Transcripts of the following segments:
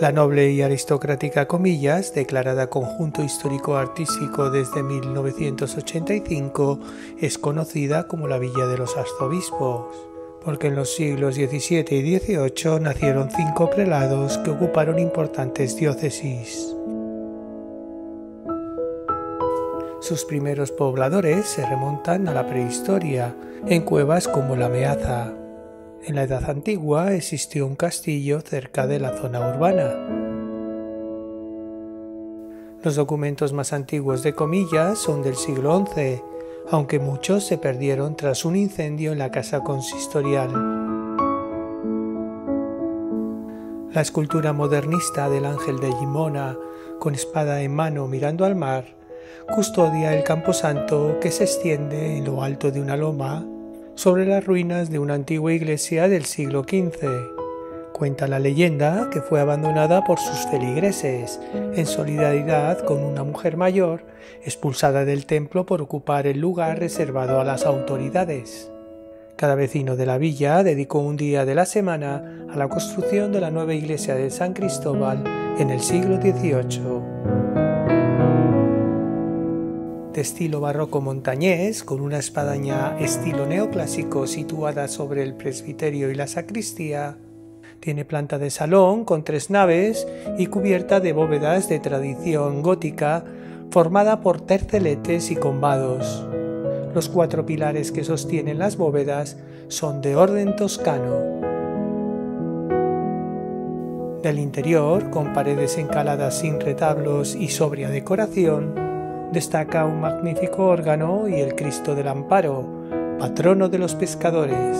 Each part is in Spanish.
La noble y aristocrática Comillas, declarada conjunto histórico-artístico desde 1985, es conocida como la Villa de los Arzobispos, porque en los siglos XVII y XVIII nacieron cinco prelados que ocuparon importantes diócesis. Sus primeros pobladores se remontan a la prehistoria, en cuevas como la Meaza. En la Edad Antigua existió un castillo cerca de la zona urbana. Los documentos más antiguos de Comillas son del siglo XI, aunque muchos se perdieron tras un incendio en la casa consistorial. La escultura modernista del ángel de Gimona, con espada en mano mirando al mar, custodia el camposanto que se extiende en lo alto de una loma sobre las ruinas de una antigua iglesia del siglo XV. Cuenta la leyenda que fue abandonada por sus feligreses, en solidaridad con una mujer mayor expulsada del templo por ocupar el lugar reservado a las autoridades. Cada vecino de la villa dedicó un día de la semana a la construcción de la nueva iglesia de San Cristóbal en el siglo XVIII estilo barroco montañés, con una espadaña estilo neoclásico situada sobre el presbiterio y la sacristía. Tiene planta de salón con tres naves y cubierta de bóvedas de tradición gótica formada por terceletes y combados. Los cuatro pilares que sostienen las bóvedas son de orden toscano. Del interior, con paredes encaladas sin retablos y sobria decoración, destaca un magnífico órgano y el Cristo del Amparo, patrono de los pescadores.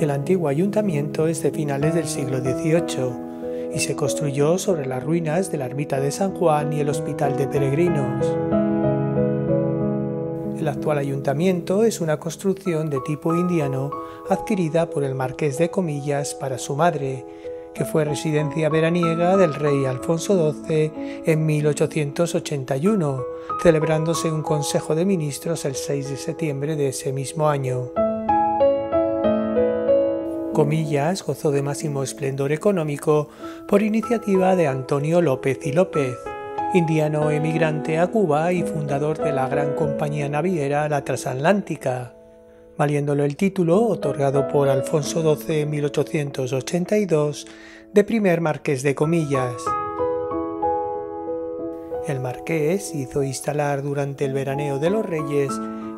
El antiguo ayuntamiento es de finales del siglo XVIII y se construyó sobre las ruinas de la ermita de San Juan y el Hospital de Peregrinos. El actual ayuntamiento es una construcción de tipo indiano adquirida por el marqués de Comillas para su madre, que fue residencia veraniega del rey Alfonso XII en 1881, celebrándose un Consejo de Ministros el 6 de septiembre de ese mismo año. Comillas gozó de máximo esplendor económico por iniciativa de Antonio López y López, indiano emigrante a Cuba y fundador de la gran compañía naviera La Transatlántica valiéndolo el título, otorgado por Alfonso XII en 1882, de primer marqués de Comillas. El marqués hizo instalar durante el veraneo de los reyes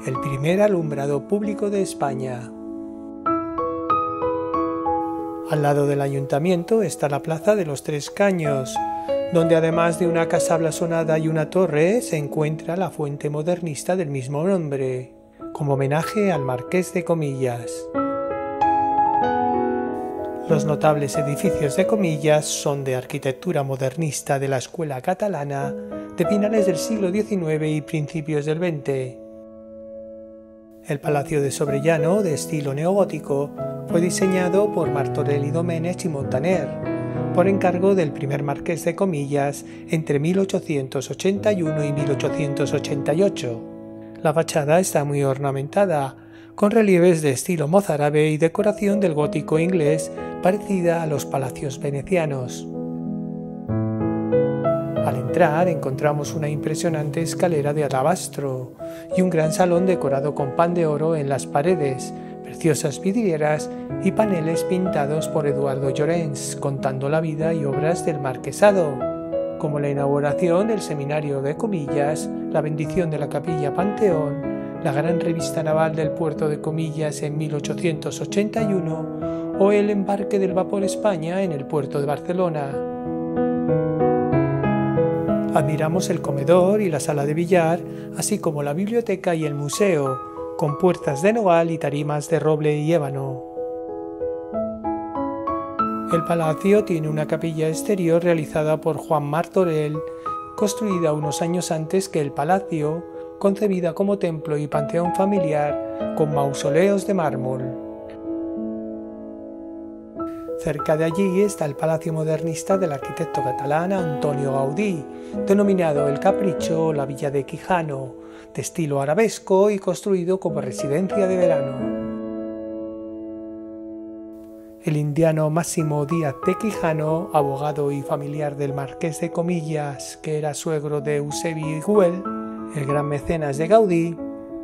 el primer alumbrado público de España. Al lado del ayuntamiento está la Plaza de los Tres Caños, donde además de una casa blasonada y una torre se encuentra la fuente modernista del mismo nombre como homenaje al marqués de Comillas. Los notables edificios de Comillas son de arquitectura modernista de la escuela catalana de finales del siglo XIX y principios del XX. El Palacio de Sobrellano, de estilo neogótico, fue diseñado por Martorell y Domenech y Montaner, por encargo del primer marqués de Comillas entre 1881 y 1888. La fachada está muy ornamentada, con relieves de estilo mozárabe y decoración del gótico inglés parecida a los palacios venecianos. Al entrar encontramos una impresionante escalera de alabastro y un gran salón decorado con pan de oro en las paredes, preciosas vidrieras y paneles pintados por Eduardo Llorens contando la vida y obras del marquesado como la inauguración del Seminario de Comillas, la bendición de la Capilla Panteón, la gran revista naval del puerto de Comillas en 1881 o el embarque del vapor España en el puerto de Barcelona. Admiramos el comedor y la sala de billar, así como la biblioteca y el museo, con puertas de nogal y tarimas de roble y ébano. El palacio tiene una capilla exterior realizada por Juan Martorell, construida unos años antes que el palacio, concebida como templo y panteón familiar con mausoleos de mármol. Cerca de allí está el palacio modernista del arquitecto catalán Antonio Gaudí, denominado El Capricho o la Villa de Quijano, de estilo arabesco y construido como residencia de verano. El indiano Máximo Díaz de Quijano, abogado y familiar del marqués de Comillas, que era suegro de Eusebi Güell, el gran mecenas de Gaudí,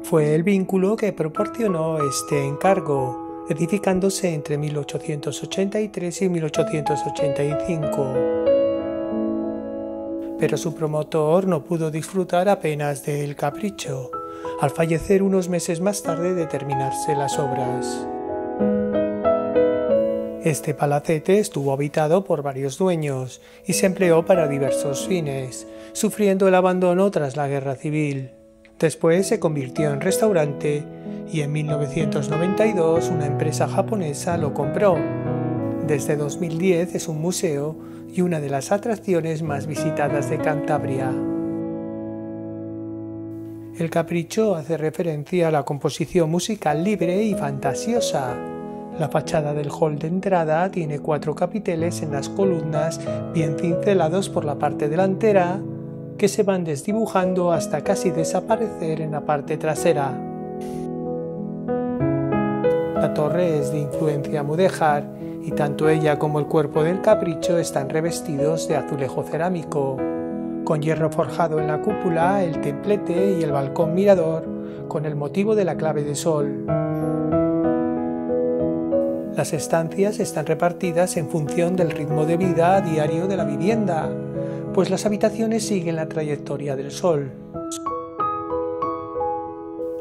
fue el vínculo que proporcionó este encargo, edificándose entre 1883 y 1885. Pero su promotor no pudo disfrutar apenas del capricho, al fallecer unos meses más tarde de terminarse las obras. Este palacete estuvo habitado por varios dueños y se empleó para diversos fines, sufriendo el abandono tras la guerra civil. Después se convirtió en restaurante y en 1992 una empresa japonesa lo compró. Desde 2010 es un museo y una de las atracciones más visitadas de Cantabria. El capricho hace referencia a la composición musical libre y fantasiosa, la fachada del hall de entrada tiene cuatro capiteles en las columnas bien cincelados por la parte delantera que se van desdibujando hasta casi desaparecer en la parte trasera. La torre es de influencia mudéjar y tanto ella como el cuerpo del capricho están revestidos de azulejo cerámico, con hierro forjado en la cúpula, el templete y el balcón mirador con el motivo de la clave de sol. Las estancias están repartidas en función del ritmo de vida diario de la vivienda, pues las habitaciones siguen la trayectoria del sol.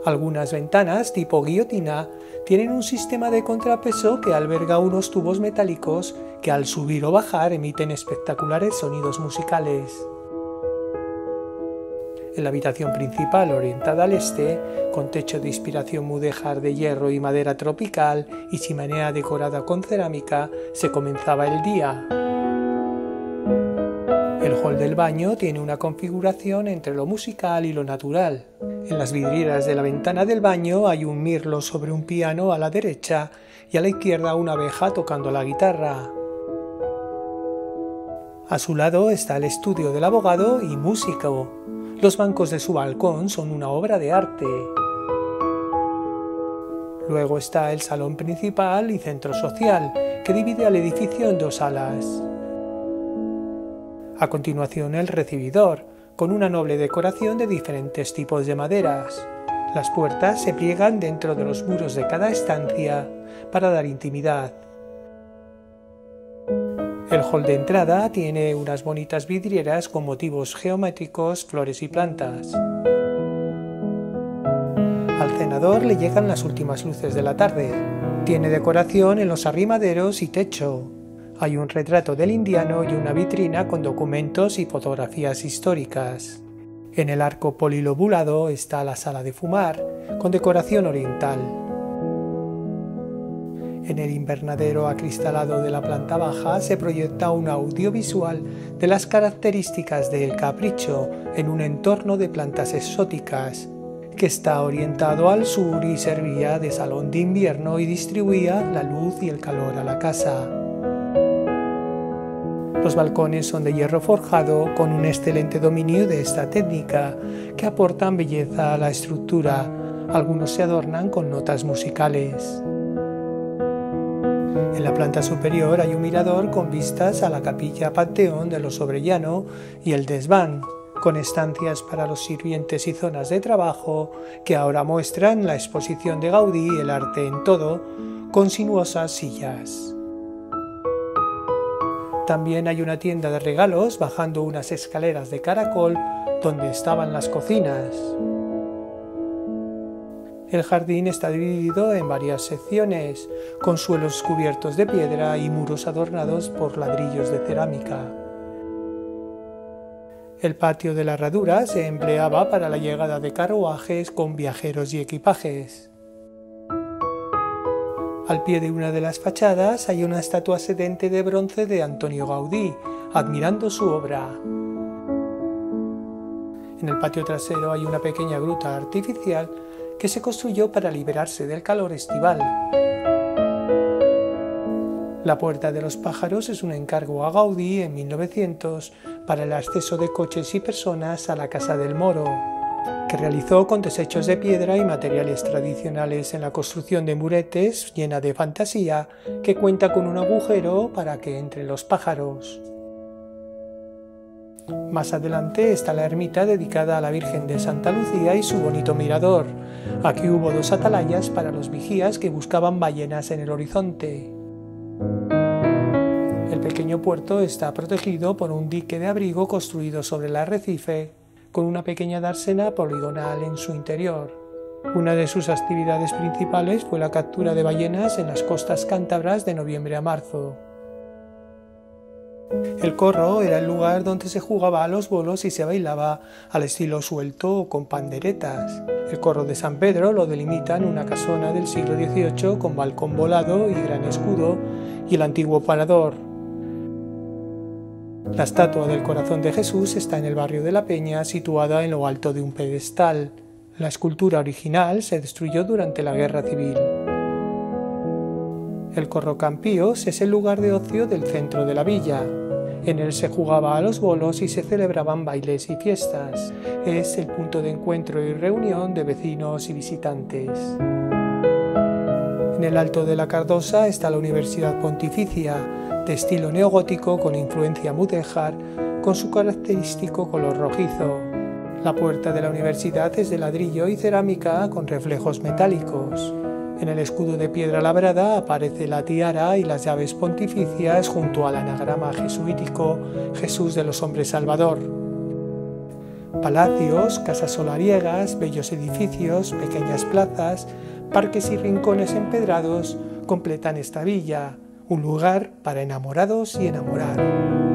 Algunas ventanas tipo guillotina tienen un sistema de contrapeso que alberga unos tubos metálicos que al subir o bajar emiten espectaculares sonidos musicales. En la habitación principal, orientada al este, con techo de inspiración mudéjar de hierro y madera tropical y chimenea decorada con cerámica, se comenzaba el día. El hall del baño tiene una configuración entre lo musical y lo natural. En las vidrieras de la ventana del baño hay un mirlo sobre un piano a la derecha y a la izquierda una abeja tocando la guitarra. A su lado está el estudio del abogado y músico, los bancos de su balcón son una obra de arte. Luego está el salón principal y centro social, que divide al edificio en dos salas. A continuación el recibidor, con una noble decoración de diferentes tipos de maderas. Las puertas se pliegan dentro de los muros de cada estancia para dar intimidad. Hall de entrada tiene unas bonitas vidrieras con motivos geométricos, flores y plantas. Al cenador le llegan las últimas luces de la tarde. Tiene decoración en los arrimaderos y techo. Hay un retrato del indiano y una vitrina con documentos y fotografías históricas. En el arco polilobulado está la sala de fumar, con decoración oriental. En el invernadero acristalado de la planta baja se proyecta un audiovisual de las características del capricho en un entorno de plantas exóticas, que está orientado al sur y servía de salón de invierno y distribuía la luz y el calor a la casa. Los balcones son de hierro forjado con un excelente dominio de esta técnica que aportan belleza a la estructura. Algunos se adornan con notas musicales. En la planta superior hay un mirador con vistas a la capilla Panteón de los Sobrellano y el desván, con estancias para los sirvientes y zonas de trabajo que ahora muestran la exposición de Gaudí El arte en todo, con sinuosas sillas. También hay una tienda de regalos bajando unas escaleras de caracol donde estaban las cocinas. El jardín está dividido en varias secciones, con suelos cubiertos de piedra y muros adornados por ladrillos de cerámica. El patio de la herradura se empleaba para la llegada de carruajes con viajeros y equipajes. Al pie de una de las fachadas hay una estatua sedente de bronce de Antonio Gaudí, admirando su obra. En el patio trasero hay una pequeña gruta artificial que se construyó para liberarse del calor estival. La Puerta de los Pájaros es un encargo a Gaudí en 1900 para el acceso de coches y personas a la Casa del Moro. que realizó con desechos de piedra y materiales tradicionales en la construcción de muretes llena de fantasía que cuenta con un agujero para que entren los pájaros. Más adelante está la ermita dedicada a la Virgen de Santa Lucía y su bonito mirador. Aquí hubo dos atalayas para los vigías que buscaban ballenas en el horizonte. El pequeño puerto está protegido por un dique de abrigo construido sobre el arrecife con una pequeña dársena poligonal en su interior. Una de sus actividades principales fue la captura de ballenas en las costas cántabras de noviembre a marzo. El corro era el lugar donde se jugaba a los bolos y se bailaba al estilo suelto o con panderetas. El corro de San Pedro lo delimitan una casona del siglo XVIII con balcón volado y gran escudo y el antiguo parador, la estatua del corazón de Jesús está en el barrio de La Peña, situada en lo alto de un pedestal. La escultura original se destruyó durante la Guerra Civil. El Corrocampíos es el lugar de ocio del centro de la villa. En él se jugaba a los bolos y se celebraban bailes y fiestas. Es el punto de encuentro y reunión de vecinos y visitantes. En el alto de la Cardosa está la Universidad Pontificia, de estilo neogótico con influencia mudéjar, con su característico color rojizo. La puerta de la universidad es de ladrillo y cerámica con reflejos metálicos. En el escudo de piedra labrada aparece la tiara y las llaves pontificias junto al anagrama jesuítico Jesús de los Hombres Salvador. Palacios, casas solariegas, bellos edificios, pequeñas plazas, parques y rincones empedrados completan esta villa, un lugar para enamorados y enamorar.